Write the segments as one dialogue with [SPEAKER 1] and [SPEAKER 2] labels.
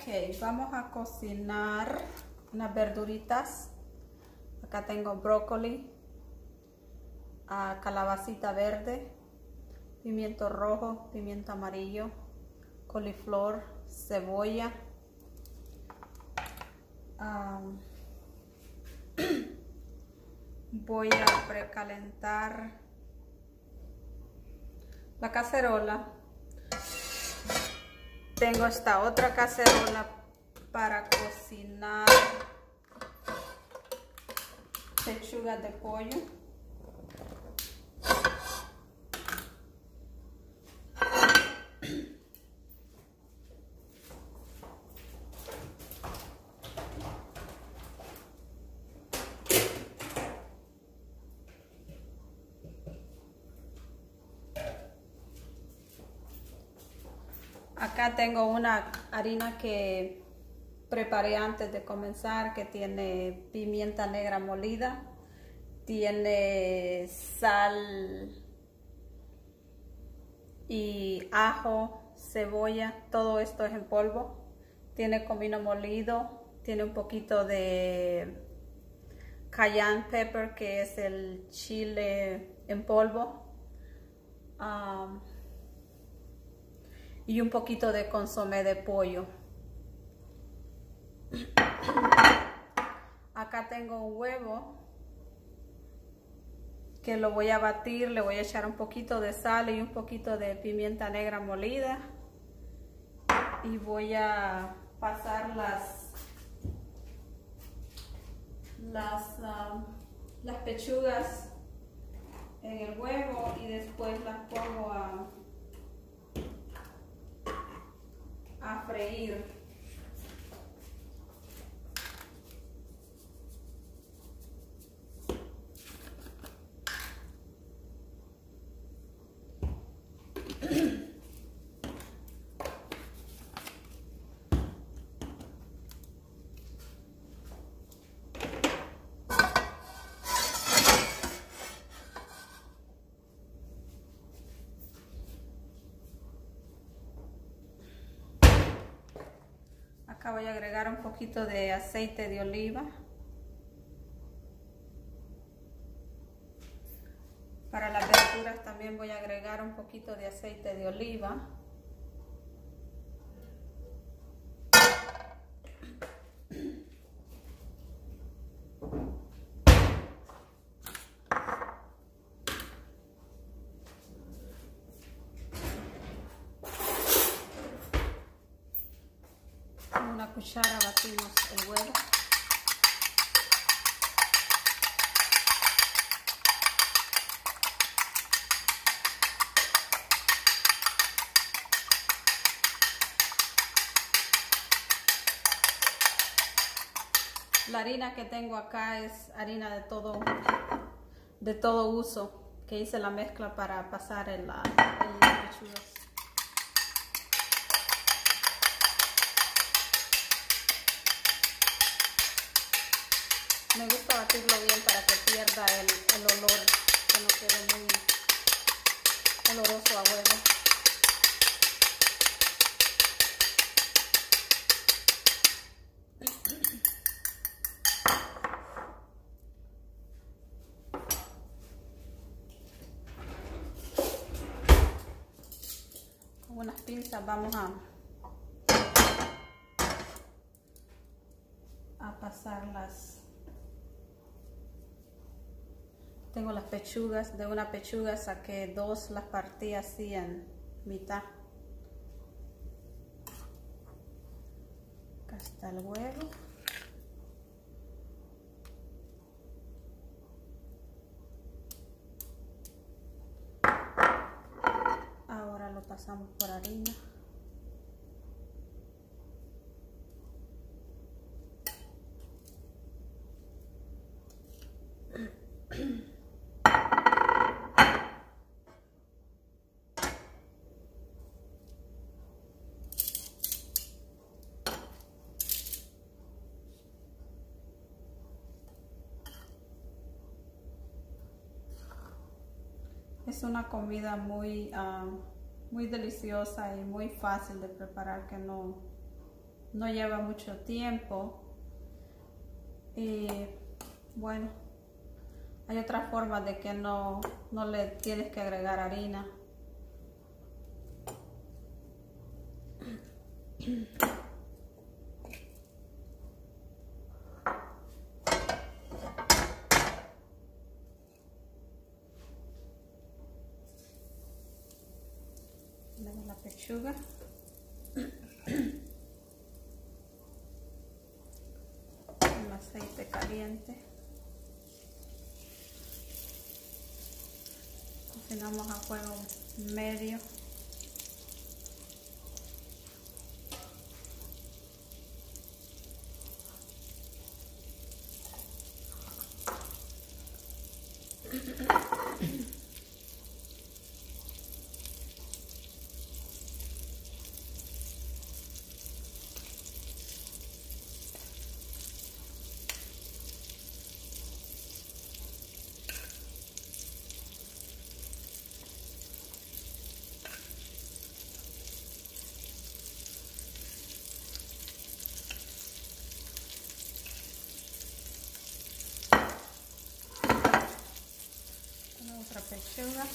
[SPEAKER 1] Ok, vamos a cocinar unas verduritas. Acá tengo brócoli, calabacita verde, pimiento rojo, pimiento amarillo, coliflor, cebolla. Voy a precalentar la cacerola. Tengo esta otra cacerola para cocinar pechugas de pollo. Tengo una harina que preparé antes de comenzar que tiene pimienta negra molida, tiene sal y ajo, cebolla, todo esto es en polvo. Tiene comino molido, tiene un poquito de cayenne pepper que es el chile en polvo. Um, y un poquito de consomé de pollo. Acá tengo un huevo que lo voy a batir, le voy a echar un poquito de sal y un poquito de pimienta negra molida y voy a pasar las las, um, las pechugas en el huevo y después las pongo a a freír. Acá voy a agregar un poquito de aceite de oliva. Para las verduras también voy a agregar un poquito de aceite de oliva. Una cuchara batimos el huevo. La harina que tengo acá es harina de todo, de todo uso, que hice la mezcla para pasar en la, en Me gusta batirlo bien para que pierda el, olor, que no quede muy oloroso a huevo. Con unas pinzas vamos a pasar las tengo las pechugas, de una pechuga saqué dos, las partí así en mitad. Acá está el huevo. Ahora lo pasamos por harina. Es una comida muy, uh, muy deliciosa y muy fácil de preparar que no, no lleva mucho tiempo. Y bueno, hay otra forma de que no, no le tienes que agregar harina. La pechuga. El aceite caliente. Cocinamos a fuego medio. Otra pechuga.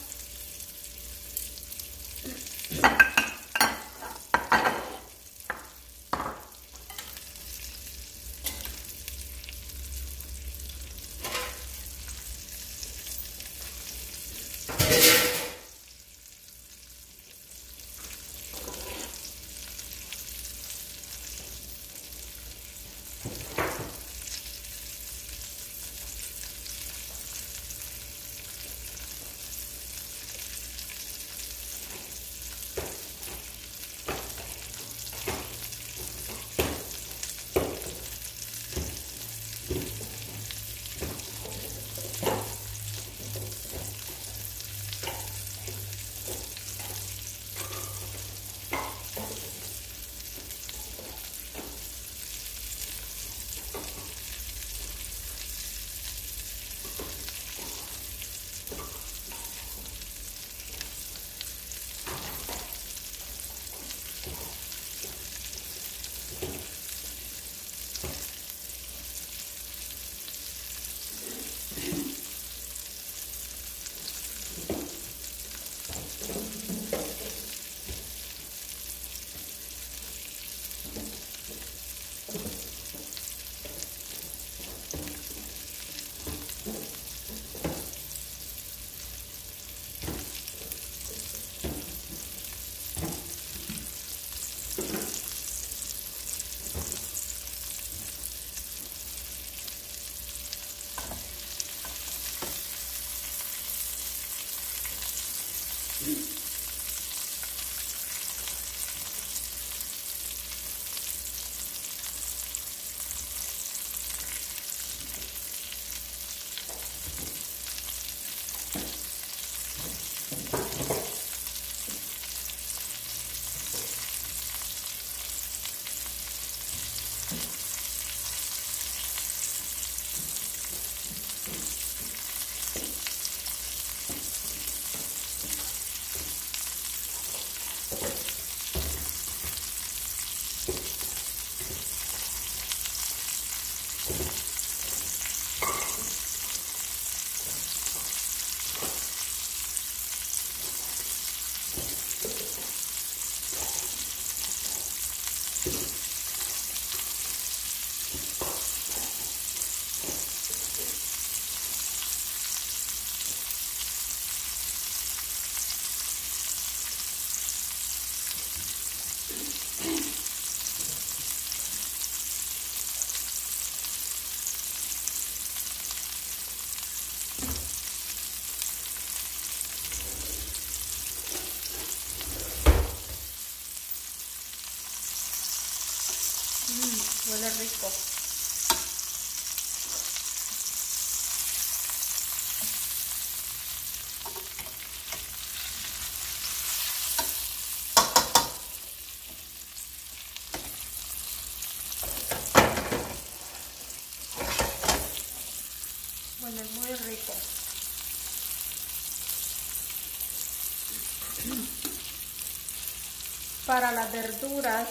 [SPEAKER 1] Para las verduras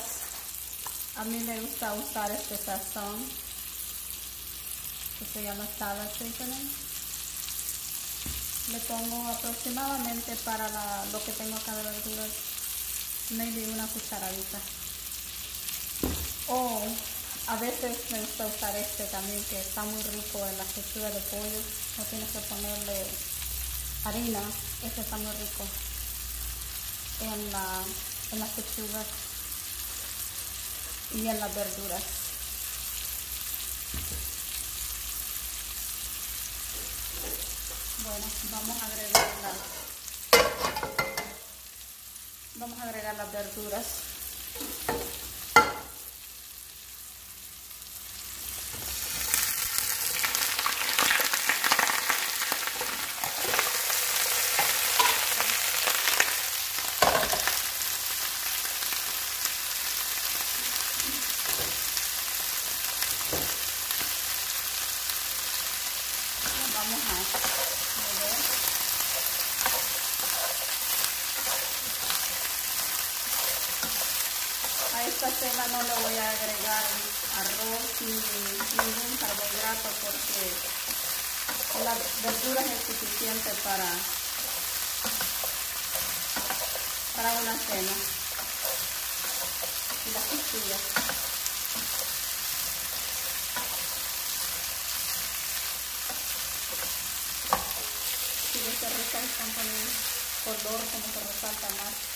[SPEAKER 1] A mí me gusta usar este sazón que se llama salad seasoning. Le pongo aproximadamente para lo que tengo acá de verduras, maybe una cucharadita. O a veces me gusta usar este también que está muy rico en la textura de pollo. No tienes que ponerle harina, este está muy rico en la, en las pechugas y en las verduras. Bueno, vamos a agregar vamos a agregar las verduras. esta cena no le voy a agregar arroz ni ningún carbohidrato porque la verdura es suficiente para, para una cena. Y las costillas. Si se resaltan con el color como se resalta más.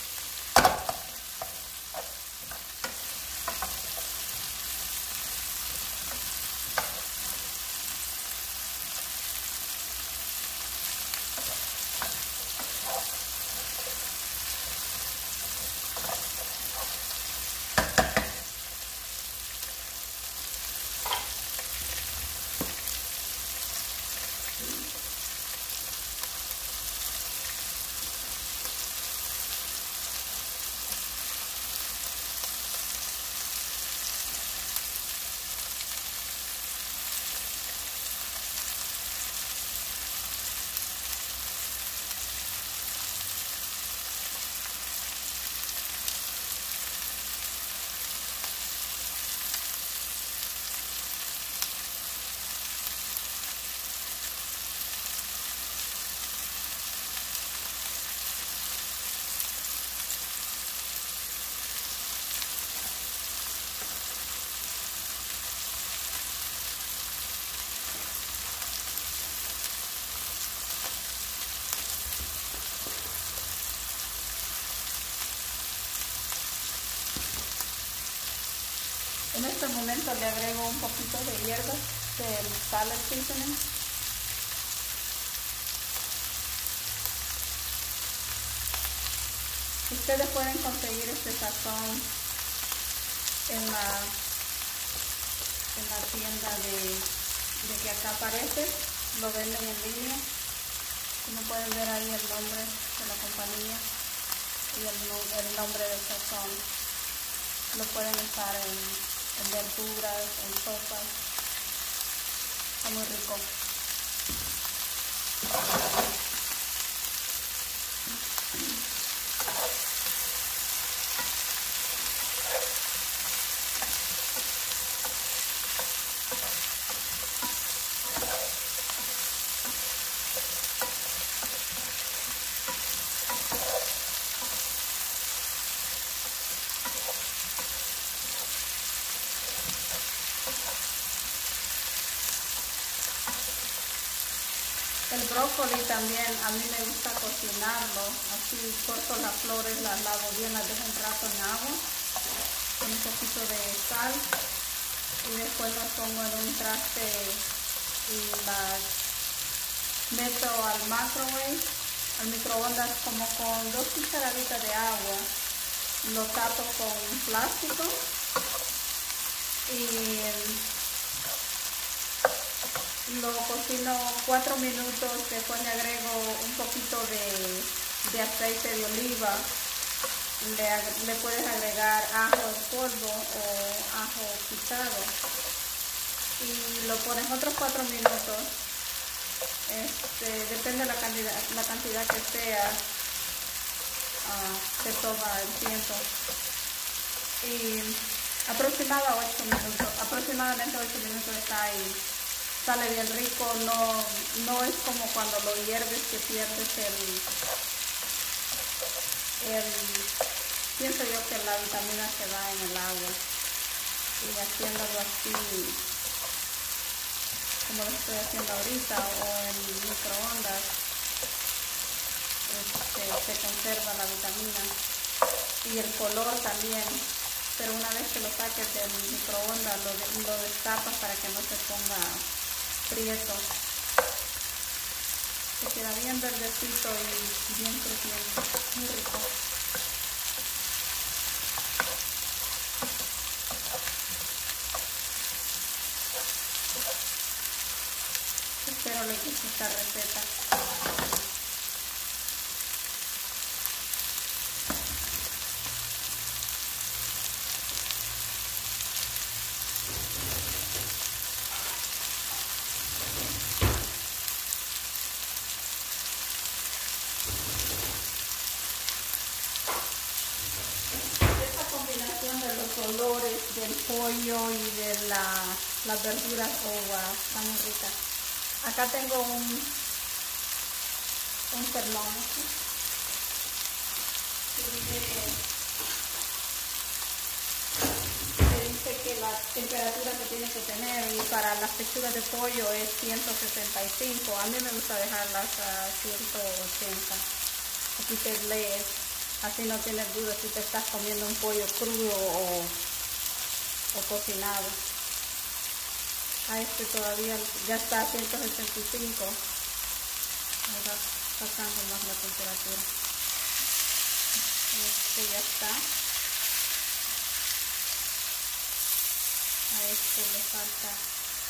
[SPEAKER 1] En este le agrego un poquito de hierbas del salad seasoning. Ustedes pueden conseguir este sazón en la, en la tienda de, que acá aparece, lo venden en línea. Como pueden ver ahí el nombre de la compañía y el, el nombre del sazón. Lo pueden usar en en verduras, en sopas. Está muy rico. El brócoli también a mí me gusta cocinarlo, así corto las flores, las lavo bien, las dejo un rato en agua un poquito de sal y después las pongo en un traste y las meto al microwave, al microondas como con dos cucharaditas de agua, lo tapo con plástico y lo cocino cuatro minutos, después le agrego un poquito de, aceite de oliva, le, puedes agregar ajo en polvo o ajo picado. Y lo pones otros cuatro minutos, este, depende de la cantidad, la cantidad que sea, uh, se toma el tiempo. Y Aproximadamente 8 minutos, aproximadamente 8 minutos está y sale bien rico, no, no es como cuando lo hierves que pierdes el, pienso yo que la vitamina se va en el agua. Y haciéndolo así como lo estoy haciendo ahorita o en microondas este, se conserva la vitamina. Y el color también pero una vez que lo saques del microondas lo, lo destapas para que no se ponga prieto. Se queda bien verdecito y bien crujiente. Muy rico. Espero les guste esta receta olores del pollo y de la, las verduras oh wow, está muy rica acá tengo un un termómetro que dice que la temperatura que tiene que tener y para las pechugas de pollo es 165 a mí me gusta dejarlas a 180 aquí te lee Así no tienes duda si te estás comiendo un pollo crudo o, cocinado. A este todavía ya está a 165. Ahora pasando más la temperatura. Este ya está. A este le falta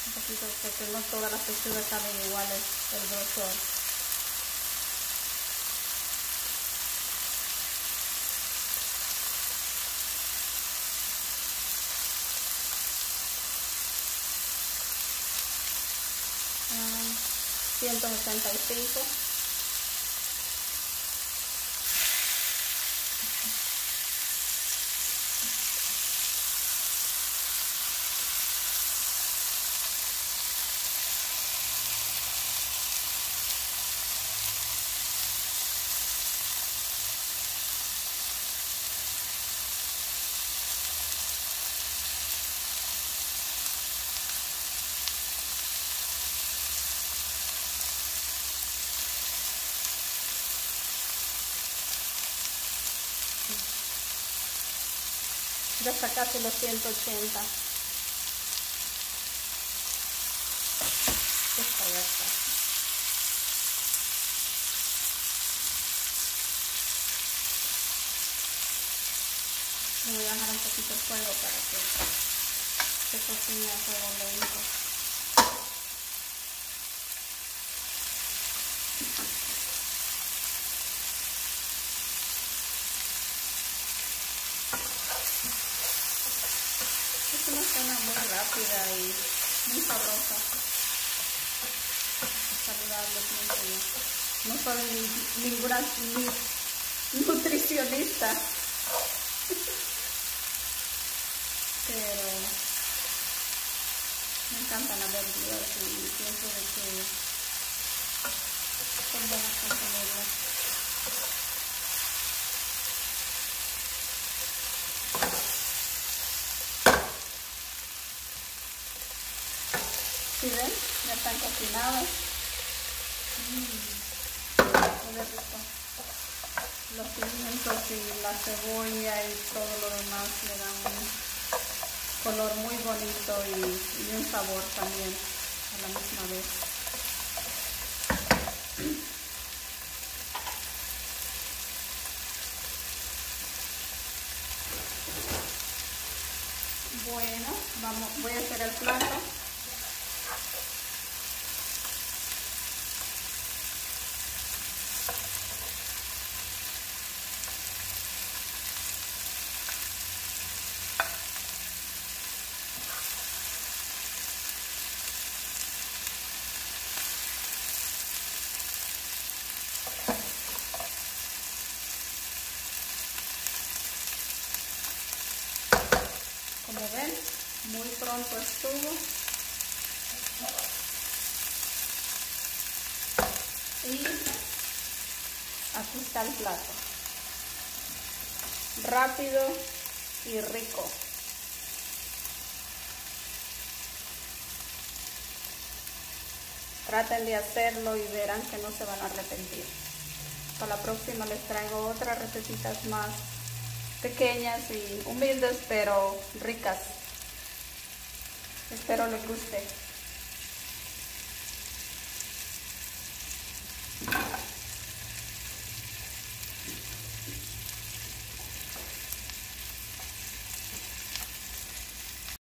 [SPEAKER 1] un poquito porque no todas las pechugas salen iguales el grosor. 160 ya está casi los 180 esta ya está. Voy a dejar un poquito el fuego para que se cocine a fuego lento muy rápida y muy sabrosa. Saludable, No soy ninguna nutricionista. Pero me encantan las verduras y pienso de que son buenas consumirlas. Ya están cocinados. Mm, Los pimientos y la cebolla y todo lo demás le dan un color muy bonito y, y un sabor también a la misma vez. Bueno, vamos, voy a hacer el plato. Y aquí está el plato. Rápido y rico. Traten de hacerlo y verán que no se van a arrepentir. Para la próxima les traigo otras recetitas más pequeñas y humildes pero ricas. Espero les guste.